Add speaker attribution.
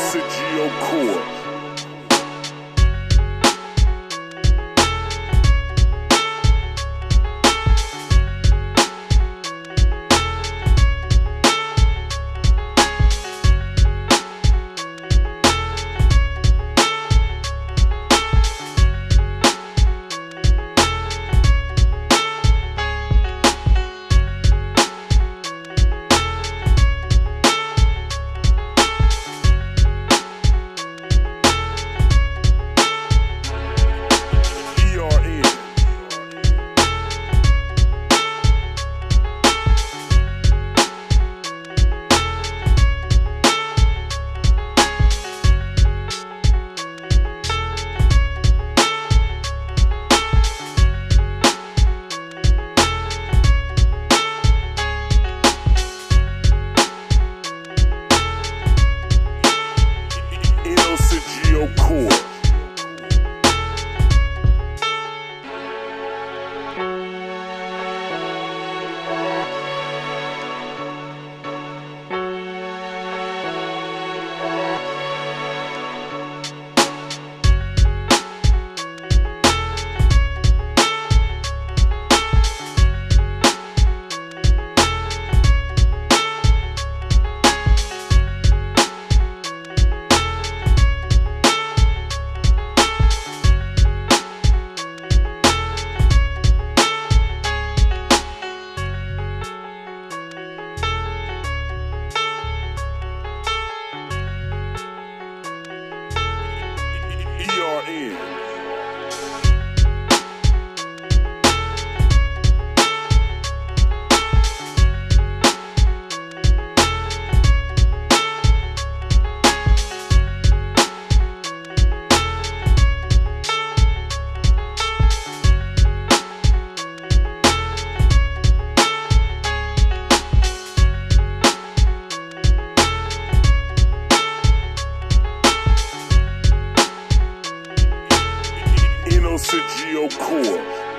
Speaker 1: Sergio Core. El Sergio Core. Sergio Core.